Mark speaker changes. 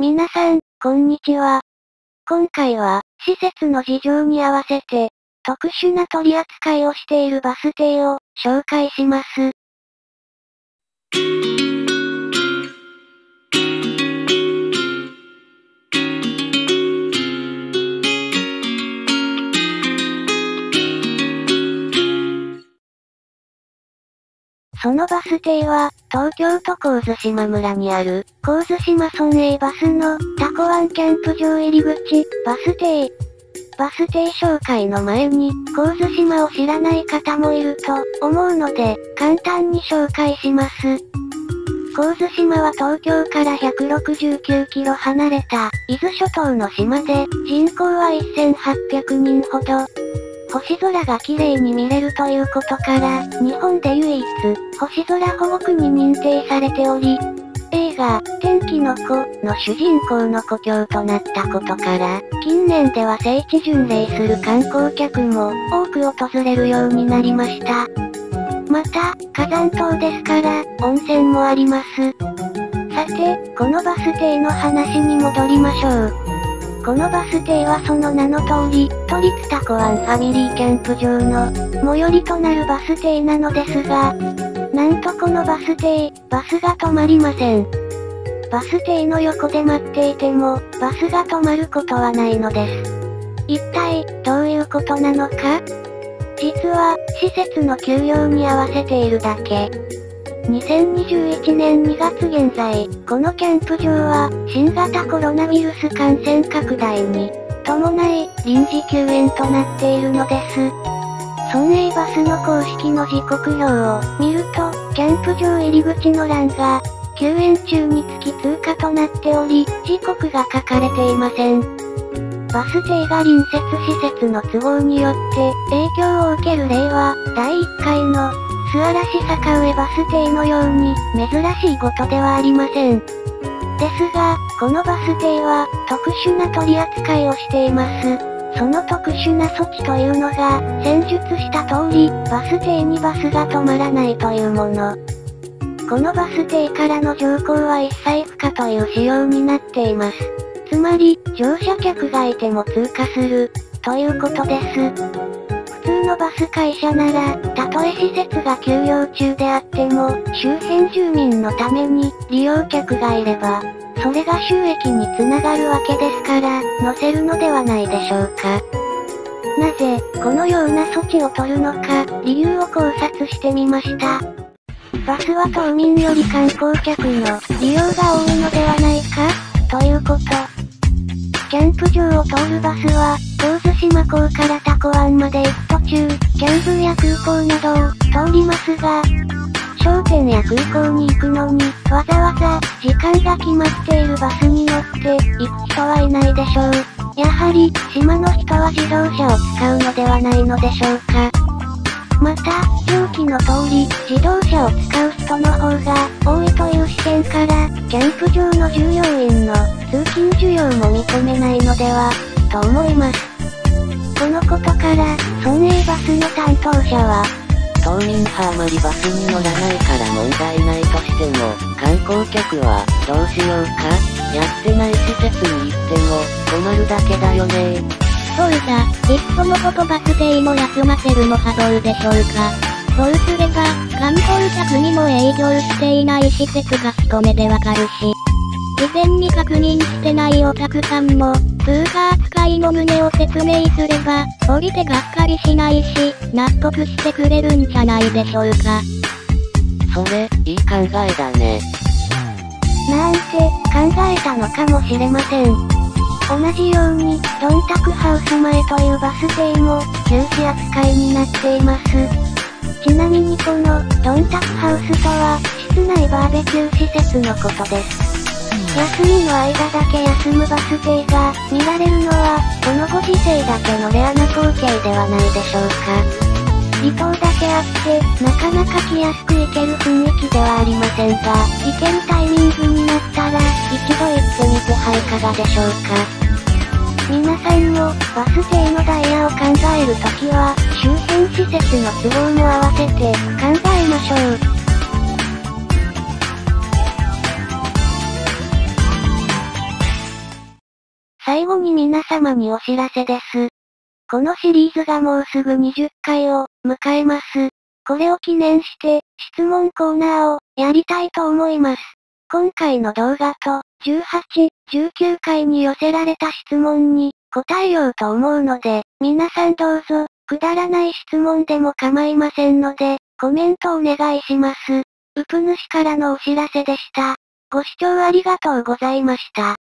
Speaker 1: 皆さん、こんにちは。今回は、施設の事情に合わせて、特殊な取り扱いをしているバス停を、紹介します。そのバス停は、東京都神津島村にある、神津島村営バスの、タコワンキャンプ場入り口、バス停。バス停紹介の前に、神津島を知らない方もいると思うので、簡単に紹介します。神津島は東京から169キロ離れた、伊豆諸島の島で、人口は1800人ほど。星空が綺麗に見れるということから、日本で唯一、星空保護区に認定されており、映画、天気の子の主人公の故郷となったことから、近年では聖地巡礼する観光客も多く訪れるようになりました。また、火山島ですから、温泉もあります。さて、このバス停の話に戻りましょう。このバス停はその名の通り、都立タコワンファミリーキャンプ場の、最寄りとなるバス停なのですが、なんとこのバス停、バスが止まりません。バス停の横で待っていても、バスが止まることはないのです。一体、どういうことなのか？実は、施設の休養に合わせているだけ。2021年2月現在、このキャンプ場は、新型コロナウイルス感染拡大に、伴い、臨時休園となっているのです。村営バスの公式の時刻表を見ると、キャンプ場入り口の欄が、休園中につき通過となっており、時刻が書かれていません。バス停が隣接施設の都合によって、影響を受ける例は、第1回の、素嵐坂上バス停のように、珍しいことではありません。ですが、このバス停は、特殊な取り扱いをしています。その特殊な措置というのが、戦術した通り、バス停にバスが止まらないというもの。このバス停からの乗降は一切不可という仕様になっています。つまり、乗車客がいても通過する、ということです。のバス会社なら、たとえ施設が休養中であっても、周辺住民のために、利用客がいれば、それが収益につながるわけですから、乗せるのではないでしょうか。なぜ、このような措置を取るのか、理由を考察してみました。バスは島民より観光客の利用が多いのではないかということ。キャンプ場を通るバスは、神津島港からタコ湾まで行く途中、キャンプや空港などを通りますが、商店や空港に行くのに、わざわざ、時間が決まっているバスに乗って、行く人はいないでしょう。やはり、島の人は自動車を使うのではないのでしょうか。また、上記の通り、自動車を使う人の方が、多いという視点から、キャンプ場の従業員の、通勤需要も認めないのでは、と思います。このことから、村営バスの担当者は、
Speaker 2: 島民はあまりバスに乗らないから問題ないとしても、観光客は、どうしようかやってない施設に行っても、困るだけだよね
Speaker 3: そうだ、いっそのことバス停も休ませるのはどうでしょうか。そうすれば、観光客にも営業していない施設が一目でわかるし、事前に確認してないお客さんも、通過扱いの旨を説明すれば、降りてがっかりしないし、納得してくれるんじゃないでしょうか。
Speaker 2: それ、いい考えだね。
Speaker 1: なんて、考えたのかもしれません。同じように、ドンタクハウス前というバス停も、休止扱いになっています。ちなみにこの、ドンタクハウスとは、室内バーベキュー施設のことです。休みの間だけ休むバス停が見られるのは、このご時世だけのレアな光景ではないでしょうか。離島だけあって、なかなか来やすく行ける雰囲気ではありませんが、行けるタイミングになったら、一度行ってみてはいかがでしょうか。皆さんも、バス停のダイヤを考えるときは、周辺施設の都合も合わせて、考えましょう。最後に皆様にお知らせです。このシリーズがもうすぐ20回を迎えます。これを記念して、質問コーナーをやりたいと思います。今回の動画と、18、19回に寄せられた質問に答えようと思うので、皆さんどうぞ、くだらない質問でも構いませんので、コメントお願いします。うぷ主からのお知らせでした。ご視聴ありがとうございました。